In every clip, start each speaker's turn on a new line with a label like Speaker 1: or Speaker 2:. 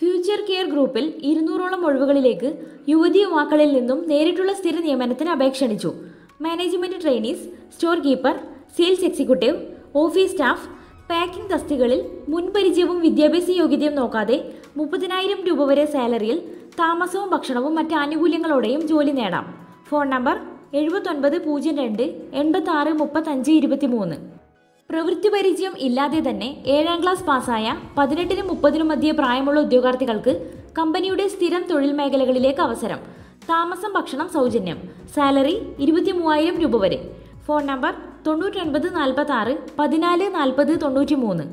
Speaker 1: Future care ഗ്രൂപ്പിൽ ഇരുന്നൂറോളം ഒഴിവുകളിലേക്ക് യുവതി യുവാക്കളിൽ നിന്നും നേരിട്ടുള്ള സ്ഥിര നിയമനത്തിന് അപേക്ഷ ക്ഷണിച്ചു. Management trainees store keeper sales executive office staff packing തസ്തികളിൽ മുൻപരിചയവും വിദ്യാഭ്യാസ യോഗ്യതയും നോക്കാതെ മുപ്പതിനായിരം രൂപ വരെ സാലറിയിൽ താമസവും ഭക്ഷണവും മറ്റ് ആനുകൂല്യങ്ങളോടെയും ജോലി നേടാം. ഫോൺ നമ്പർ എഴുപത്തൊൻപത് പൂജ്യം രണ്ട് എൺപത്തി ആറ് മുപ്പത്തഞ്ച് ഇരുപത്തി മൂന്ന് പ്രവൃത്തി പരിചയം ഇല്ലാതെ തന്നെ ഏഴാം ക്ലാസ് പാസ്സായ പതിനെട്ടിനും മുപ്പതിനും മധ്യേ പ്രായമുള്ള ഉദ്യോഗാർത്ഥികൾക്ക് കമ്പനിയുടെ സ്ഥിരം തൊഴിൽ മേഖലകളിലേക്ക് അവസരം. താമസം ഭക്ഷണം സൗജന്യം. സാലറി ഇരുപത്തി മൂവായിരം രൂപ വരെ. ഫോൺ നമ്പർ തൊണ്ണൂറ്റൊൻപത് നാൽപ്പത്തി ആറ് പതിനാല് നാൽപ്പത് തൊണ്ണൂറ്റി മൂന്ന്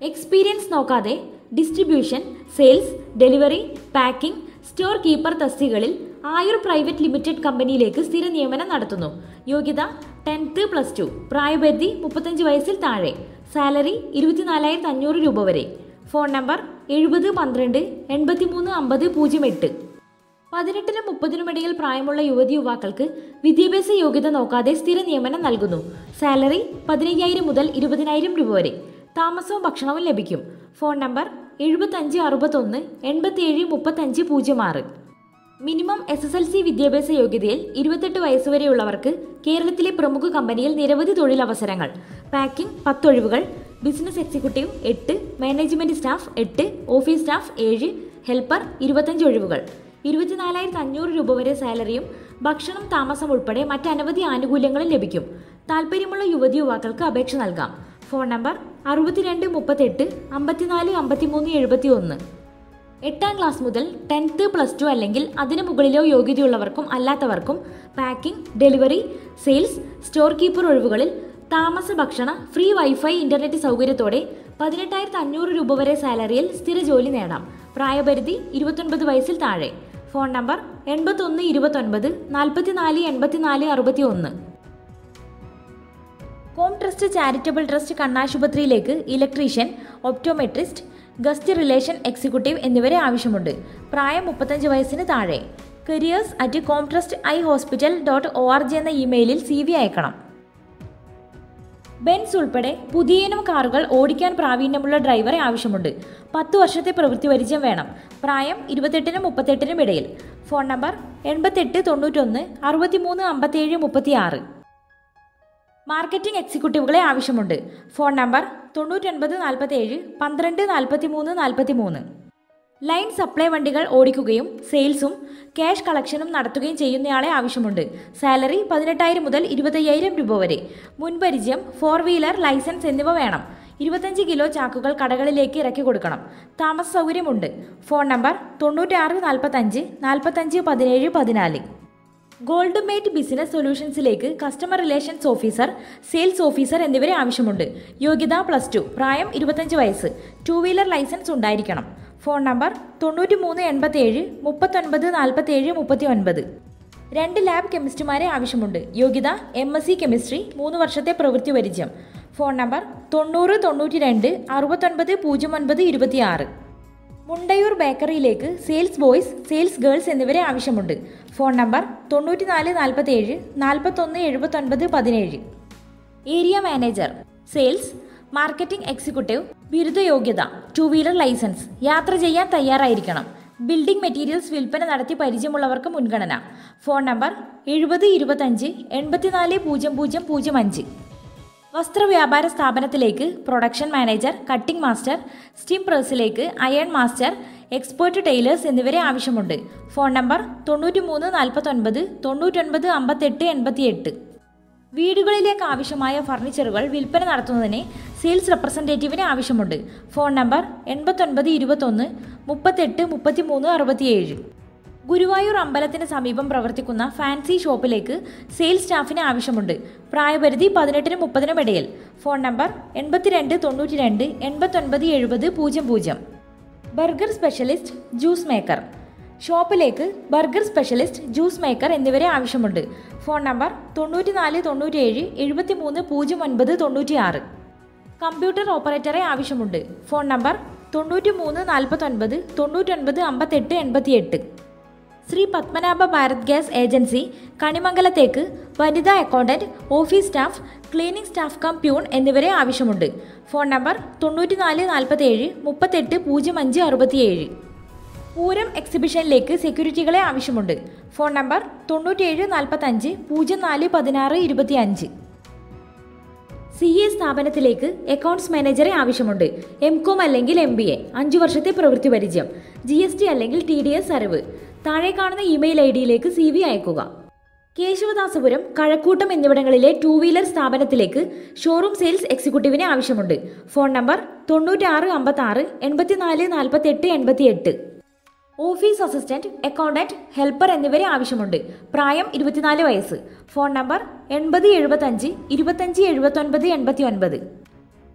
Speaker 1: എക്സ്പീരിയൻസ് നോക്കാതെ distribution sales delivery packing store keeper തസ്തികളിൽ ആയുർ പ്രൈവറ്റ് ലിമിറ്റഡ് കമ്പനിയിലേക്ക് സ്ഥിര നിയമനം നടത്തുന്നു. യോഗ്യത ടെൻത്ത് പ്ലസ് ടു. പ്രായപരിധി മുപ്പത്തഞ്ച് വയസ്സിൽ താഴെ. സാലറി ഇരുപത്തിനാലായിരത്തി അഞ്ഞൂറ് രൂപ വരെ. ഫോൺ നമ്പർ എഴുപത് പന്ത്രണ്ട് എൺപത്തിമൂന്ന് അമ്പത് പൂജ്യം എട്ട്. പതിനെട്ടിനും മുപ്പതിനും ഇടയിൽ പ്രായമുള്ള യുവതി യുവാക്കൾക്ക് വിദ്യാഭ്യാസ യോഗ്യത നോക്കാതെ സ്ഥിര നിയമനം നൽകുന്നു. സാലറി പതിനയ്യായിരം മുതൽ ഇരുപതിനായിരം രൂപ വരെ. താമസവും ഭക്ഷണവും ലഭിക്കും. ഫോൺ നമ്പർ എഴുപത്തഞ്ച് അറുപത്തൊന്ന് എൺപത്തിയേഴ് മുപ്പത്തഞ്ച് പൂജ്യം ആറ്. Minimum S S L C വിദ്യാഭ്യാസ യോഗ്യതയിൽ ഇരുപത്തെട്ട് വയസ്സുവരെയുള്ളവർക്ക് കേരളത്തിലെ പ്രമുഖ കമ്പനിയിൽ നിരവധി തൊഴിലവസരങ്ങൾ. പാക്കിംഗ് പത്തൊഴിവുകൾ ബിസിനസ് എക്സിക്യൂട്ടീവ് എട്ട് മാനേജ്മെന്റ് സ്റ്റാഫ് എട്ട് ഓഫീസ് സ്റ്റാഫ് ഏഴ് ഹെൽപ്പർ ഇരുപത്തഞ്ച് ഒഴിവുകൾ. ഇരുപത്തിനാലായിരത്തി അഞ്ഞൂറ് രൂപ വരെ സാലറിയും ഭക്ഷണം താമസം ഉൾപ്പെടെ മറ്റനവധി ആനുകൂല്യങ്ങളും ലഭിക്കും. താല്പര്യമുള്ള യുവതി യുവാക്കൾക്ക് അപേക്ഷ നൽകാം. ഫോൺ നമ്പർ അറുപത്തിരണ്ട് മുപ്പത്തെട്ട് അമ്പത്തിനാല് അമ്പത്തിമൂന്ന് എഴുപത്തി ഒന്ന് എട്ടാം ക്ലാസ് മുതൽ ടെൻത്ത് പ്ലസ് ടു അല്ലെങ്കിൽ അതിനു മുകളിലോ യോഗ്യതയുള്ളവർക്കും അല്ലാത്തവർക്കും packing delivery sales store keeper ഒഴിവുകളിൽ താമസ ഭക്ഷണ ഫ്രീ വൈഫൈ ഇന്റർനെറ്റ് സൗകര്യത്തോടെ പതിനെട്ടായിരത്തി അഞ്ഞൂറ് രൂപ വരെ സാലറിയിൽ സ്ഥിര ജോലി നേടാം. പ്രായപരിധി ഇരുപത്തൊൻപത് വയസ്സിൽ താഴെ. ഫോൺ നമ്പർ എൺപത്തൊന്ന് ഇരുപത്തൊൻപത് നാൽപ്പത്തിനാല് എൺപത്തിനാല് അറുപത്തി ഒന്ന് com trust charitable trust കണ്ണാശുപത്രിയിലേക്ക് electrician optometrist guest relation executive എന്നിവരെ ആവശ്യമുണ്ട്. പ്രായം മുപ്പത്തഞ്ച് വയസ്സിന് താഴെ. Careers at Comtrust eye hospital dot O R G എന്ന ഇമെയിലിൽ സി വി അയക്കണം. ബെൻസ് ഉൾപ്പെടെ പുതിയനും കാറുകൾ ഓടിക്കാൻ പ്രാവീണ്യമുള്ള ഡ്രൈവറെ ആവശ്യമുണ്ട്. പത്ത് വർഷത്തെ പ്രവൃത്തി പരിചയം വേണം. പ്രായം ഇരുപത്തെട്ടിനും മുപ്പത്തെട്ടിനും ഇടയിൽ. ഫോൺ നമ്പർ എൺപത്തെട്ട് തൊണ്ണൂറ്റൊന്ന് അറുപത്തിമൂന്ന് അമ്പത്തേഴ് മുപ്പത്തിയാറ്. മാർക്കറ്റിംഗ് എക്സിക്യൂട്ടീവുകളെ ആവശ്യമുണ്ട്. ഫോൺ നമ്പർ തൊണ്ണൂറ്റൊൻപത് നാൽപ്പത്തേഴ് പന്ത്രണ്ട് നാൽപ്പത്തി മൂന്ന് നാൽപ്പത്തി മൂന്ന് ലൈൻ സപ്ലൈ വണ്ടികൾ ഓടിക്കുകയും സെയിൽസും ക്യാഷ് കളക്ഷനും നടത്തുകയും ചെയ്യുന്നയാളെ ആവശ്യമുണ്ട്. സാലറി പതിനെട്ടായിരം മുതൽ ഇരുപത്തയ്യായിരം രൂപ വരെ. മുൻപരിചയം ഫോർ വീലർ ലൈസൻസ് എന്നിവ വേണം. ഇരുപത്തഞ്ച് കിലോ ചാക്കുകൾ കടകളിലേക്ക് ഇറക്കി കൊടുക്കണം. താമസ സൗകര്യമുണ്ട് ഫോൺ നമ്പർ തൊണ്ണൂറ്റാറ് നാൽപ്പത്തഞ്ച് നാൽപ്പത്തഞ്ച് പതിനേഴ് പതിനാല്. Gold mate business സൊല്യൂഷൻസിലേക്ക് customer relations officer sales officer എന്നിവരെ ആവശ്യമുണ്ട്. യോഗ്യത പ്ലസ് ടു പ്രായം ഇരുപത്തഞ്ച് വയസ്സ്. ടു വീലർ ലൈസൻസ് ഉണ്ടായിരിക്കണം. ഫോൺ നമ്പർ തൊണ്ണൂറ്റി മൂന്ന് എൺപത്തേഴ് മുപ്പത്തൊൻപത് നാൽപ്പത്തേഴ് മുപ്പത്തി ഒൻപത് രണ്ട് ലാബ് കെമിസ്റ്റുമാരെ ആവശ്യമുണ്ട്. യോഗ്യത എം എസ് സി കെമിസ്ട്രി മൂന്ന് വർഷത്തെ പ്രവൃത്തി പരിചയം. ഫോൺ നമ്പർ തൊണ്ണൂറ് തൊണ്ണൂറ്റി രണ്ട് അറുപത്തൊൻപത് പൂജ്യം ഒൻപത് ഇരുപത്തിയാറ്. മുണ്ടയൂർ ബേക്കറിയിലേക്ക് സെയിൽസ് ബോയ്സ് സെയിൽസ് ഗേൾസ് എന്നിവരെ ആവശ്യമുണ്ട്. ഫോൺ നമ്പർ തൊണ്ണൂറ്റി നാല് നാൽപ്പത്തി ഏഴ് നാൽപ്പത്തൊന്ന് എഴുപത്തൊൻപത് പതിനേഴ്. Area manager sales marketing executive ബിരുദ യോഗ്യത ടു വീലർ ലൈസൻസ് യാത്ര ചെയ്യാൻ തയ്യാറായിരിക്കണം. ബിൽഡിംഗ് മെറ്റീരിയൽസ് വിൽപ്പന നടത്തി പരിചയമുള്ളവർക്ക് മുൻഗണന. ഫോൺ നമ്പർ എഴുപത് ഇരുപത്തഞ്ച് എൺപത്തിനാല് പൂജ്യം പൂജ്യം പൂജ്യം അഞ്ച്. വസ്ത്രവ്യാപാര സ്ഥാപനത്തിലേക്ക് production manager cutting master steam പ്രസിലേക്ക് iron master export tailors എന്നിവരെ ആവശ്യമുണ്ട്. ഫോൺ നമ്പർ തൊണ്ണൂറ്റി മൂന്ന് നാൽപ്പത്തൊൻപത് തൊണ്ണൂറ്റൊൻപത് അമ്പത്തെട്ട് എൺപത്തിയെട്ട്. വീടുകളിലേക്ക് ആവശ്യമായ ഫർണിച്ചറുകൾ വിൽപ്പന നടത്തുന്നതിന് സെയിൽസ് റെപ്രസെന്റേറ്റീവിന് ആവശ്യമുണ്ട്. ഫോൺ നമ്പർ എൺപത്തൊൻപത് ഇരുപത്തൊന്ന് മുപ്പത്തെട്ട് മുപ്പത്തിമൂന്ന് അറുപത്തിയേഴ്. ഗുരുവായൂർ അമ്പലത്തിന് സമീപം പ്രവർത്തിക്കുന്ന ഫാൻസി ഷോപ്പിലേക്ക് സെയിൽസ് സ്റ്റാഫിന് ആവശ്യമുണ്ട്. പ്രായപരിധി പതിനെട്ടിനും മുപ്പതിനും ഇടയിൽ. ഫോൺ നമ്പർ എൺപത്തിരണ്ട് തൊണ്ണൂറ്റി രണ്ട് എൺപത്തൊൻപത് എഴുപത് പൂജ്യം പൂജ്യം. Burger specialist juice maker. ഷോപ്പിലേക്ക് ബർഗർ സ്പെഷ്യലിസ്റ്റ് ജ്യൂസ് മേക്കർ എന്നിവരെ ആവശ്യമുണ്ട്. ഫോൺ നമ്പർ തൊണ്ണൂറ്റി നാല് തൊണ്ണൂറ്റിനാല് എഴുപത്തി മൂന്ന് പൂജ്യം ഒൻപത് തൊണ്ണൂറ്റിയാറ്. കമ്പ്യൂട്ടർ ഓപ്പറേറ്ററെ ആവശ്യമുണ്ട്. ഫോൺ നമ്പർ തൊണ്ണൂറ്റി മൂന്ന് നാൽപ്പത്തൊൻപത് തൊണ്ണൂറ്റൊൻപത് അമ്പത്തെട്ട് എൺപത്തിയെട്ട്. ശ്രീ പത്മനാഭ ഭാരത് ഗ്യാസ് ഏജൻസി കണിമംഗലത്തേക്ക് വനിതാ accountant office staff cleaning staff cum peon എന്നിവരെ ആവശ്യമുണ്ട്. ഫോൺ നമ്പർ തൊണ്ണൂറ്റിനാല് നാൽപ്പത്തേഴ് മുപ്പത്തെട്ട് പൂജ്യം അഞ്ച് അറുപത്തിയേഴ്. പൂരം എക്സിബിഷനിലേക്ക് സെക്യൂരിറ്റികളെ ആവശ്യമുണ്ട്. ഫോൺ നമ്പർ തൊണ്ണൂറ്റേഴ് നാൽപ്പത്തഞ്ച് പൂജ്യം നാല് പതിനാറ് ഇരുപത്തി അഞ്ച് സി എ സ്ഥാപനത്തിലേക്ക് അക്കൗണ്ട്സ് മാനേജറെ ആവശ്യമുണ്ട്. എം കോം അല്ലെങ്കിൽ എം ബി എ അഞ്ചു വർഷത്തെ പ്രവൃത്തി പരിചയം. ജി എസ് ടി അല്ലെങ്കിൽ ടി ഡി എസ് അറിവ്. താഴെ കാണുന്ന ഇമെയിൽ ഐ ഡിയിലേക്ക് സി വി അയക്കുക. കേശവദാസപുരം കഴക്കൂട്ടം എന്നിവിടങ്ങളിലെ ടൂ വീലർ സ്ഥാപനത്തിലേക്ക് ഷോറൂം സെയിൽസ് എക്സിക്യൂട്ടീവിനെ ആവശ്യമുണ്ട്. ഫോൺ നമ്പർ തൊണ്ണൂറ്റാറ് അമ്പത്താറ് എൺപത്തിനാല് നാൽപ്പത്തെട്ട് എൺപത്തിയെട്ട്. ഓഫീസ് അസിസ്റ്റന്റ് അക്കൗണ്ടന്റ് ഹെൽപ്പർ എന്നിവരെ ആവശ്യമുണ്ട്. പ്രായം ഇരുപത്തിനാല് വയസ്സ്. ഫോൺ നമ്പർ എൺപത് എഴുപത്തഞ്ച് ഇരുപത്തഞ്ച് എഴുപത്തൊൻപത് എൺപത്തി ഒൻപത്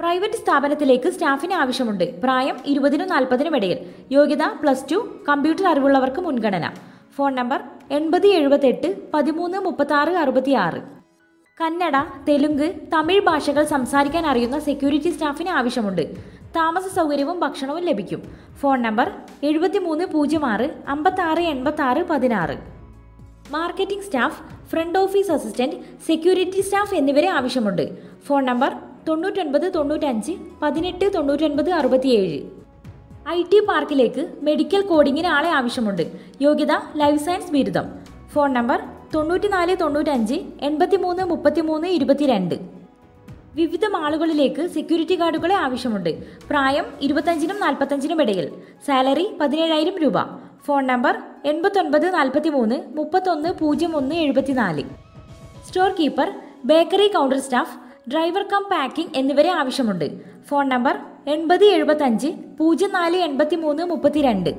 Speaker 1: പ്രൈവറ്റ് സ്ഥാപനത്തിലേക്ക് സ്റ്റാഫിന് ആവശ്യമുണ്ട്. പ്രായം ഇരുപതിനും നാൽപ്പതിനും ഇടയിൽ. യോഗ്യത പ്ലസ് ടു കമ്പ്യൂട്ടർ അറിവുള്ളവർക്ക് മുൻഗണന. ഫോൺ നമ്പർ എൺപത് എഴുപത്തെട്ട് പതിമൂന്ന് മുപ്പത്താറ് അറുപത്തിയാറ്. കന്നഡ തെലുങ്ക് തമിഴ് ഭാഷകൾ സംസാരിക്കാൻ അറിയുന്ന സെക്യൂരിറ്റി സ്റ്റാഫിന് ആവശ്യമുണ്ട്. താമസ സൗകര്യവും ഭക്ഷണവും ലഭിക്കും. ഫോൺ നമ്പർ എഴുപത്തിമൂന്ന് പൂജ്യം ആറ് അമ്പത്താറ് എൺപത്താറ് പതിനാറ്. Marketing staff front office assistant security staff എന്നിവരെ ആവശ്യമുണ്ട്. ഫോൺ നമ്പർ തൊണ്ണൂറ്റൊൻപത് തൊണ്ണൂറ്റഞ്ച് പതിനെട്ട് തൊണ്ണൂറ്റൊൻപത് അറുപത്തിയേഴ്. ഐ ടി പാർക്കിലേക്ക് മെഡിക്കൽ കോഡിങ്ങിന് ആളെ ആവശ്യമുണ്ട്. യോഗ്യത ലൈഫ് സയൻസ് ബിരുദം. ഫോൺ നമ്പർ തൊണ്ണൂറ്റിനാല് തൊണ്ണൂറ്റഞ്ച് എൺപത്തിമൂന്ന് മുപ്പത്തിമൂന്ന് ഇരുപത്തിരണ്ട്. വിവിധ മാളുകളിലേക്ക് സെക്യൂരിറ്റി ഗാർഡുകളെ ആവശ്യമുണ്ട്. പ്രായം ഇരുപത്തഞ്ചിനും നാൽപ്പത്തഞ്ചിനും ഇടയിൽ. സാലറി പതിനേഴായിരം രൂപ. ഫോൺ നമ്പർ എൺപത്തൊൻപത് നാൽപ്പത്തി മൂന്ന് മുപ്പത്തൊന്ന് പൂജ്യം ഒന്ന് എഴുപത്തിനാല്. Store keeper bakery counter staff driver cum packing എന്നിവരെ ആവശ്യമുണ്ട്. ഫോൺ നമ്പർ എൺപത് എഴുപത്തഞ്ച് പൂജ്യം നാല് എൺപത്തി മൂന്ന് മുപ്പത്തിരണ്ട്.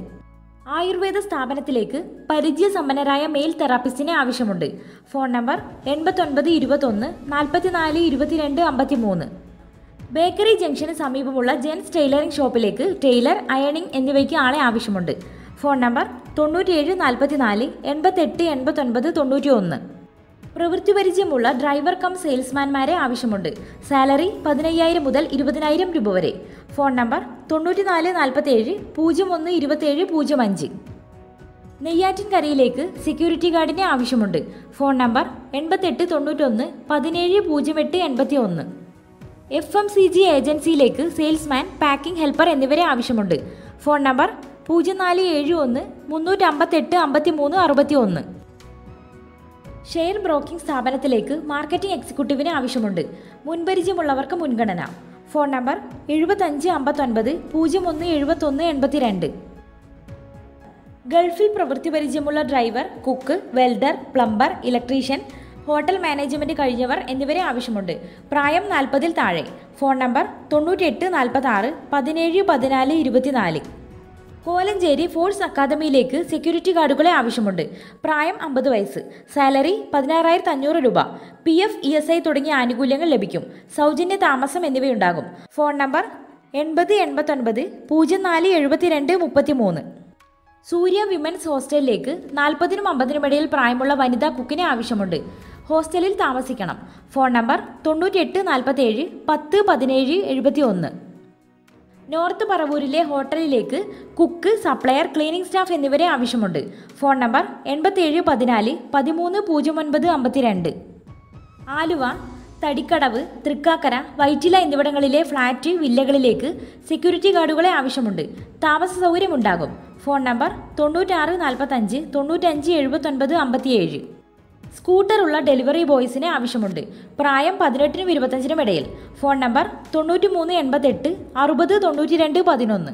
Speaker 1: ആയുർവേദ സ്ഥാപനത്തിലേക്ക് പരിചയസമ്പന്നരായ മെയിൽ തെറാപ്പിസ്റ്റിനെ ആവശ്യമുണ്ട്. ഫോൺ നമ്പർ എൺപത്തൊൻപത് ഇരുപത്തൊന്ന് നാൽപ്പത്തിനാല് ഇരുപത്തിരണ്ട് അമ്പത്തിമൂന്ന്. ബേക്കറി ജംഗ്ഷന് സമീപമുള്ള ജെൻസ് ടൈലറിംഗ് ഷോപ്പിലേക്ക് ടൈലർ അയണിംഗ് എന്നിവയ്ക്ക് ആളെ ആവശ്യമുണ്ട്. ഫോൺ നമ്പർ തൊണ്ണൂറ്റിയേഴ് നാൽപ്പത്തിനാല് എൺപത്തെട്ട് എൺപത്തൊൻപത് തൊണ്ണൂറ്റി ഒന്ന് പ്രവൃത്തി പരിചയമുള്ള ഡ്രൈവർ കം സെയിൽസ്മാൻമാരെ ആവശ്യമുണ്ട്. സാലറി പതിനയ്യായിരം മുതൽ ഇരുപതിനായിരം രൂപ വരെ. ഫോൺ നമ്പർ തൊണ്ണൂറ്റിനാല് നാൽപ്പത്തേഴ് പൂജ്യം ഒന്ന് ഇരുപത്തേഴ് പൂജ്യം അഞ്ച്. നെയ്യാറ്റിൻകരയിലേക്ക് സെക്യൂരിറ്റി ഗാർഡിനെ ആവശ്യമുണ്ട്. ഫോൺ നമ്പർ എൺപത്തെട്ട് തൊണ്ണൂറ്റൊന്ന് പതിനേഴ് പൂജ്യം എട്ട് എൺപത്തി ഒന്ന് എഫ് എം സി ജി ഏജൻസിയിലേക്ക് സെയിൽസ്മാൻ പാക്കിംഗ് ഹെൽപ്പർ എന്നിവരെ ആവശ്യമുണ്ട്. ഫോൺ നമ്പർ പൂജ്യം നാല് ഏഴ് ഒന്ന് മുന്നൂറ്റമ്പത്തെട്ട് അമ്പത്തി മൂന്ന് അറുപത്തി ഒന്ന് ഷെയർ ബ്രോക്കിംഗ് സ്ഥാപനത്തിലേക്ക് മാർക്കറ്റിംഗ് എക്സിക്യൂട്ടീവിന് ആവശ്യമുണ്ട്. മുൻപരിചയമുള്ളവർക്ക് മുൻഗണന. ഫോൺ നമ്പർ എഴുപത്തഞ്ച് അമ്പത്തൊൻപത് പൂജ്യം ഒന്ന് എഴുപത്തൊന്ന് എൺപത്തിരണ്ട്. ഗൾഫിൽ പ്രവൃത്തി പരിചയമുള്ള driver cook welder plumber electrician hotel management കഴിഞ്ഞവർ എന്നിവരെ ആവശ്യമുണ്ട്. പ്രായം നാൽപ്പതിൽ താഴെ. ഫോൺ നമ്പർ തൊണ്ണൂറ്റെട്ട് നാൽപ്പത്താറ് പതിനേഴ് പതിനാല് ഇരുപത്തിനാല്. കോലഞ്ചേരി ഫോഴ്സ് അക്കാദമിയിലേക്ക് സെക്യൂരിറ്റി ഗാർഡുകളെ ആവശ്യമുണ്ട്. പ്രായം അമ്പത് വയസ്സ്. സാലറി പതിനാറായിരത്തി അഞ്ഞൂറ് രൂപ. P F E S I തുടങ്ങിയ ആനുകൂല്യങ്ങൾ ലഭിക്കും. സൗജന്യ താമസം എന്നിവയുണ്ടാകും. ഫോൺ നമ്പർ എൺപത് എൺപത്തൊൻപത് പൂജ്യം നാല് എഴുപത്തിരണ്ട് മുപ്പത്തിമൂന്ന്. സൂര്യ വിമൻസ് ഹോസ്റ്റലിലേക്ക് നാൽപ്പതിനും അമ്പതിനും ഇടയിൽ പ്രായമുള്ള വനിതാ കുക്കിനെ ആവശ്യമുണ്ട്. ഹോസ്റ്റലിൽ താമസിക്കണം. ഫോൺ നമ്പർ തൊണ്ണൂറ്റിയെട്ട് നാൽപ്പത്തേഴ് പത്ത് പതിനേഴ് എഴുപത്തി ഒന്ന് നോർത്ത് പറവൂരിലെ ഹോട്ടലിലേക്ക് കുക്ക് സപ്ലയർ ക്ലീനിംഗ് സ്റ്റാഫ് എന്നിവരെ ആവശ്യമുണ്ട്. ഫോൺ നമ്പർ എൺപത്തേഴ് പതിനാല് പതിമൂന്ന് പൂജ്യം ഒൻപത് അമ്പത്തിരണ്ട്. ആലുവ തടിക്കടവ് തൃക്കാക്കര വൈറ്റില എന്നിവിടങ്ങളിലെ ഫ്ളാറ്റ് വില്ലകളിലേക്ക് സെക്യൂരിറ്റി ഗാർഡുകളെ ആവശ്യമുണ്ട്. താമസ സൗകര്യമുണ്ടാകും. ഫോൺ നമ്പർ തൊണ്ണൂറ്റാറ് നാൽപ്പത്തഞ്ച് തൊണ്ണൂറ്റഞ്ച് എഴുപത്തൊൻപത് അമ്പത്തിയേഴ്. സ്കൂട്ടറുള്ള ഡെലിവറി ബോയ്സിനെ ആവശ്യമുണ്ട്. പ്രായം പതിനെട്ടിനും ഇരുപത്തഞ്ചിനും ഇടയിൽ. ഫോൺ നമ്പർ തൊണ്ണൂറ്റി മൂന്ന് എൺപത്തെട്ട് അറുപത് തൊണ്ണൂറ്റി രണ്ട് പതിനൊന്ന്.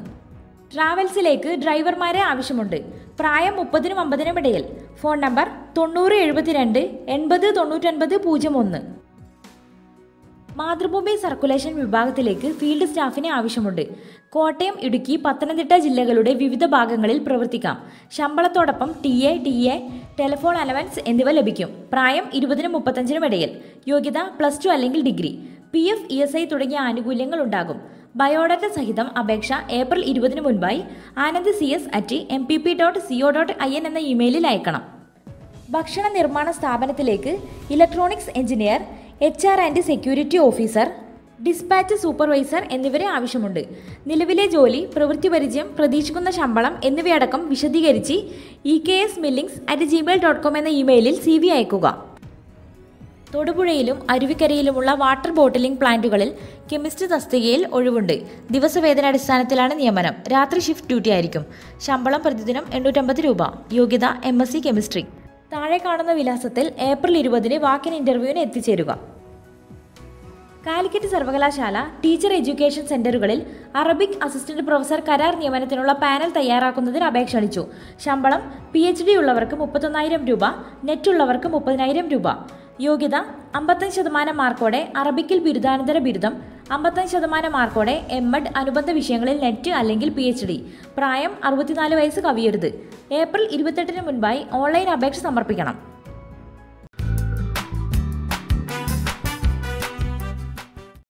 Speaker 1: ട്രാവൽസിലേക്ക് ഡ്രൈവർമാരെ ആവശ്യമുണ്ട്. പ്രായം മുപ്പതിനും അമ്പതിനും ഇടയിൽ. ഫോൺ നമ്പർ തൊണ്ണൂറ് എഴുപത്തിരണ്ട് എൺപത് തൊണ്ണൂറ്റൊൻപത് പൂജ്യം ഒന്ന്. മാതൃഭൂമി സർക്കുലേഷൻ വിഭാഗത്തിലേക്ക് ഫീൽഡ് സ്റ്റാഫിനെ ആവശ്യമുണ്ട്. കോട്ടയം ഇടുക്കി പത്തനംതിട്ട ജില്ലകളുടെ വിവിധ ഭാഗങ്ങളിൽ പ്രവർത്തിക്കാം. ശമ്പളത്തോടൊപ്പം T A T A telephone allowance എന്നിവ ലഭിക്കും. പ്രായം ഇരുപതിനും മുപ്പത്തഞ്ചിനും ഇടയിൽ. യോഗ്യത പ്ലസ് ടു അല്ലെങ്കിൽ degree. P F E S I തുടങ്ങിയ ആനുകൂല്യങ്ങൾ ഉണ്ടാകും. ബയോഡാറ്റ സഹിതം അപേക്ഷ ഏപ്രിൽ ഇരുപതിന് മുൻപായി Anand C S at M P P dot co dot I N എന്ന ഇമെയിലിൽ അയക്കണം. ഭക്ഷണ നിർമ്മാണ സ്ഥാപനത്തിലേക്ക് electronics engineer H R and security officer dispatch supervisor എന്നിവരെ ആവശ്യമുണ്ട്. നിലവിലെ ജോലി പ്രവൃത്തി പരിചയം പ്രതീക്ഷിക്കുന്ന ശമ്പളം എന്നിവയടക്കം വിശദീകരിച്ച് E K S millings at Gmail dot com എന്ന ഇമെയിലിൽ സി വി അയക്കുക. തൊടുപുഴയിലും അരുവിക്കരയിലുമുള്ള വാട്ടർ ബോട്ടിലിംഗ് പ്ലാന്റുകളിൽ കെമിസ്റ്റ് തസ്തികയിൽ ഒഴിവുണ്ട്. ദിവസവേതന അടിസ്ഥാനത്തിലാണ് നിയമനം. രാത്രി ഷിഫ്റ്റ് ഡ്യൂട്ടി ആയിരിക്കും. ശമ്പളം പ്രതിദിനം എണ്ണൂറ്റമ്പത് രൂപ. യോഗ്യത എം കെമിസ്ട്രി താഴെ കാണുന്ന വിലാസത്തിൽ ഏപ്രിൽ ഇരുപതിന് വാക്കിൻ ഇന്റർവ്യൂവിന് എത്തിച്ചേരുക. കാലിക്കറ്റ് സർവകലാശാല ടീച്ചർ എഡ്യൂക്കേഷൻ സെന്ററുകളിൽ അറബിക് അസിസ്റ്റന്റ് പ്രൊഫസർ കരാർ നിയമനത്തിനുള്ള പാനൽ തയ്യാറാക്കുന്നതിന് അപേക്ഷ ക്ഷണിച്ചു ശമ്പളം പി എച്ച് ഡി ഉള്ളവർക്ക് മുപ്പത്തൊന്നായിരം രൂപ നെറ്റ് ഉള്ളവർക്ക് മുപ്പതിനായിരം രൂപ. യോഗ്യത അമ്പത്തഞ്ച് ശതമാനം മാർക്കോടെ അറബിക്കിൽ ബിരുദാനന്തര ബിരുദം അമ്പത്തഞ്ച് ശതമാനം മാർക്കോടെ എം എഡ് അനുബന്ധ വിഷയങ്ങളിൽ നെറ്റ് അല്ലെങ്കിൽ പി എച്ച് ഡി പ്രായം അറുപത്തിനാല് വയസ്സ് കവിയരുത്. ഏപ്രിൽ ഇരുപത്തെട്ടിന് മുൻപായി ഓൺലൈൻ അപേക്ഷ സമർപ്പിക്കണം.